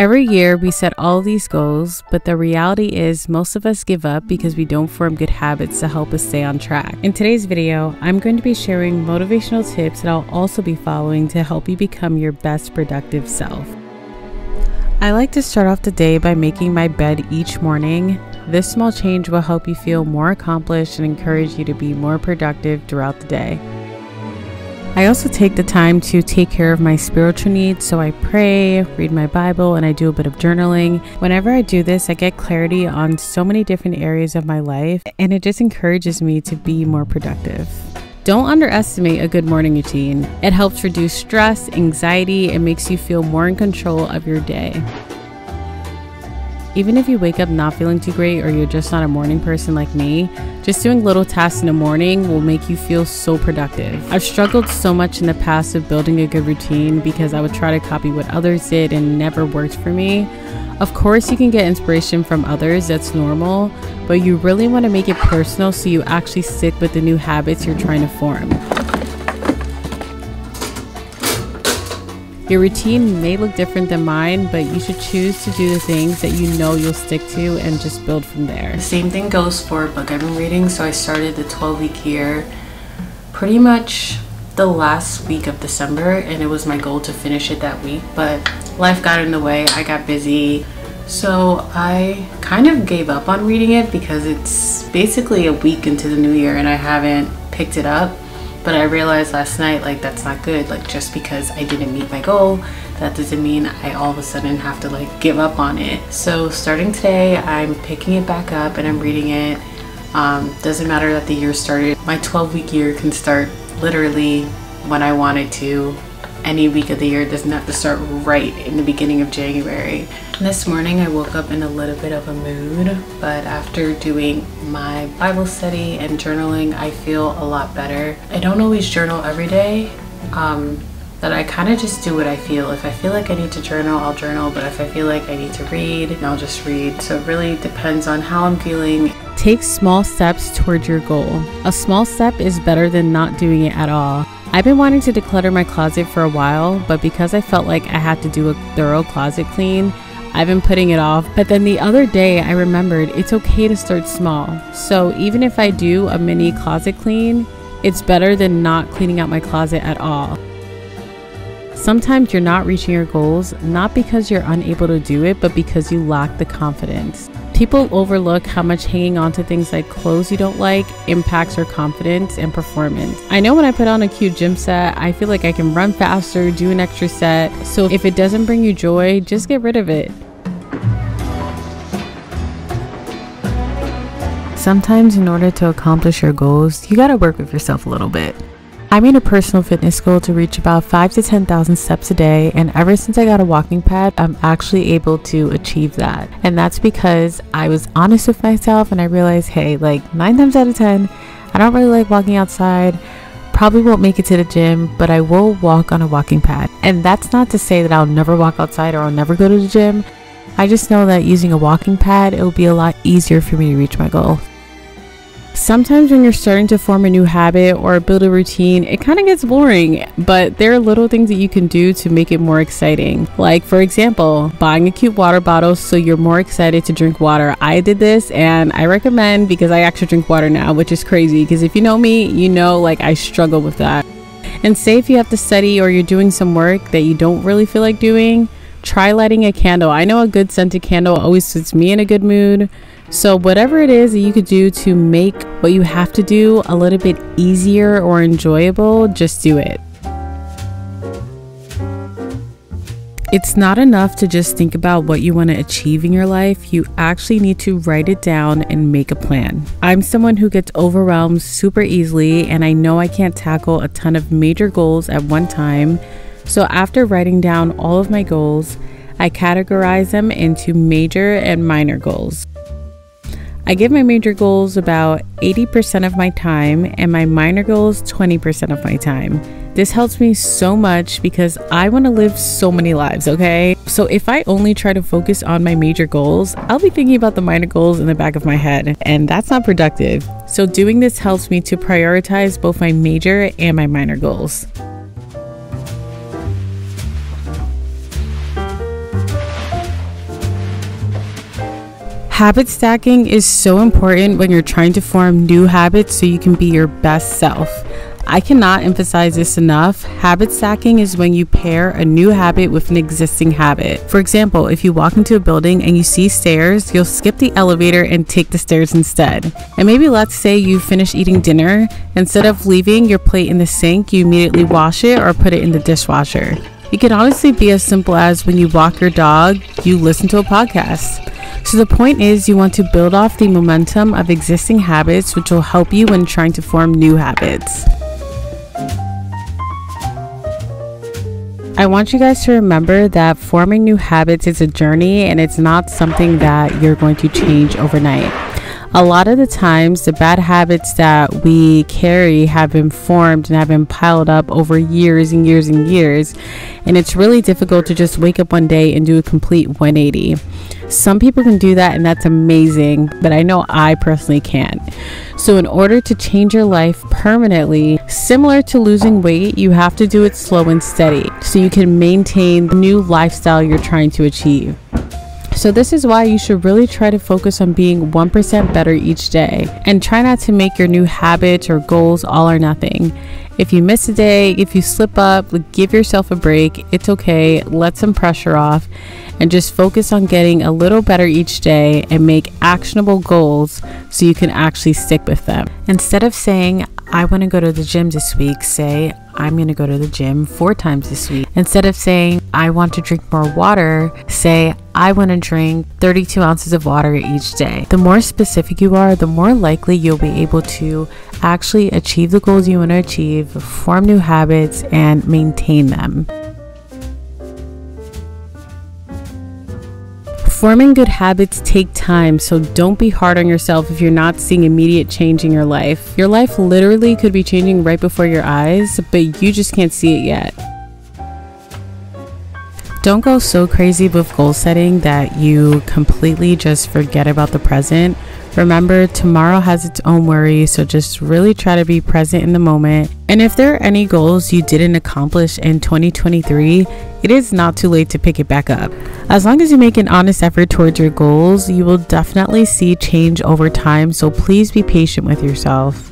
Every year we set all these goals, but the reality is most of us give up because we don't form good habits to help us stay on track. In today's video, I'm going to be sharing motivational tips that I'll also be following to help you become your best productive self. I like to start off the day by making my bed each morning. This small change will help you feel more accomplished and encourage you to be more productive throughout the day. I also take the time to take care of my spiritual needs, so I pray, read my Bible, and I do a bit of journaling. Whenever I do this, I get clarity on so many different areas of my life, and it just encourages me to be more productive. Don't underestimate a good morning routine. It helps reduce stress, anxiety, and makes you feel more in control of your day. Even if you wake up not feeling too great or you're just not a morning person like me, just doing little tasks in the morning will make you feel so productive. I've struggled so much in the past of building a good routine because I would try to copy what others did and never worked for me. Of course, you can get inspiration from others, that's normal, but you really want to make it personal so you actually stick with the new habits you're trying to form. Your routine may look different than mine, but you should choose to do the things that you know you'll stick to and just build from there. The same thing goes for a book I've been reading. So I started the 12 week year pretty much the last week of December, and it was my goal to finish it that week, but life got in the way. I got busy. So I kind of gave up on reading it because it's basically a week into the new year and I haven't picked it up. But I realized last night, like, that's not good. Like, just because I didn't meet my goal, that doesn't mean I all of a sudden have to, like, give up on it. So, starting today, I'm picking it back up and I'm reading it. Um, doesn't matter that the year started. My 12 week year can start literally when I want it to any week of the year. It doesn't have to start right in the beginning of January. This morning I woke up in a little bit of a mood, but after doing my Bible study and journaling, I feel a lot better. I don't always journal every day. Um, that I kind of just do what I feel. If I feel like I need to journal, I'll journal, but if I feel like I need to read, I'll just read. So it really depends on how I'm feeling. Take small steps towards your goal. A small step is better than not doing it at all. I've been wanting to declutter my closet for a while, but because I felt like I had to do a thorough closet clean, I've been putting it off. But then the other day, I remembered it's okay to start small. So even if I do a mini closet clean, it's better than not cleaning out my closet at all. Sometimes you're not reaching your goals, not because you're unable to do it, but because you lack the confidence. People overlook how much hanging on to things like clothes you don't like impacts your confidence and performance. I know when I put on a cute gym set, I feel like I can run faster, do an extra set. So if it doesn't bring you joy, just get rid of it. Sometimes, in order to accomplish your goals, you gotta work with yourself a little bit. I made a personal fitness goal to reach about 5 to 10,000 steps a day, and ever since I got a walking pad, I'm actually able to achieve that. And that's because I was honest with myself and I realized, hey, like 9 times out of 10, I don't really like walking outside. Probably won't make it to the gym, but I will walk on a walking pad. And that's not to say that I'll never walk outside or I'll never go to the gym. I just know that using a walking pad, it will be a lot easier for me to reach my goal. Sometimes when you're starting to form a new habit or build a routine, it kind of gets boring, but there are little things that you can do to make it more exciting. Like, for example, buying a cute water bottle so you're more excited to drink water. I did this and I recommend because I actually drink water now, which is crazy because if you know me, you know like I struggle with that. And say if you have to study or you're doing some work that you don't really feel like doing, try lighting a candle. I know a good scented candle always puts me in a good mood. So, whatever it is that you could do to make what you have to do a little bit easier or enjoyable, just do it. It's not enough to just think about what you want to achieve in your life. You actually need to write it down and make a plan. I'm someone who gets overwhelmed super easily, and I know I can't tackle a ton of major goals at one time. So, after writing down all of my goals, I categorize them into major and minor goals. I give my major goals about 80% of my time and my minor goals 20% of my time. This helps me so much because I want to live so many lives, okay? So if I only try to focus on my major goals, I'll be thinking about the minor goals in the back of my head, and that's not productive. So doing this helps me to prioritize both my major and my minor goals. Habit stacking is so important when you're trying to form new habits so you can be your best self. I cannot emphasize this enough. Habit stacking is when you pair a new habit with an existing habit. For example, if you walk into a building and you see stairs, you'll skip the elevator and take the stairs instead. And maybe let's say you finish eating dinner. Instead of leaving your plate in the sink, you immediately wash it or put it in the dishwasher. It can honestly be as simple as when you walk your dog, you listen to a podcast. So, the point is, you want to build off the momentum of existing habits, which will help you when trying to form new habits. I want you guys to remember that forming new habits is a journey and it's not something that you're going to change overnight. A lot of the times, the bad habits that we carry have been formed and have been piled up over years and years and years. And it's really difficult to just wake up one day and do a complete 180. Some people can do that, and that's amazing, but I know I personally can't. So, in order to change your life permanently, similar to losing weight, you have to do it slow and steady so you can maintain the new lifestyle you're trying to achieve. So, this is why you should really try to focus on being 1% better each day and try not to make your new habits or goals all or nothing. If you miss a day, if you slip up, give yourself a break. It's okay. Let some pressure off and just focus on getting a little better each day and make actionable goals so you can actually stick with them. Instead of saying, I want to go to the gym this week, say, I'm going to go to the gym four times this week. Instead of saying, I want to drink more water, say, I want to drink 32 ounces of water each day. The more specific you are, the more likely you'll be able to actually achieve the goals you want to achieve, form new habits, and maintain them. Forming good habits take time, so don't be hard on yourself if you're not seeing immediate change in your life. Your life literally could be changing right before your eyes, but you just can't see it yet. Don't go so crazy with goal setting that you completely just forget about the present. Remember, tomorrow has its own worries, so just really try to be present in the moment. And if there are any goals you didn't accomplish in 2023, it is not too late to pick it back up. As long as you make an honest effort towards your goals, you will definitely see change over time, so please be patient with yourself.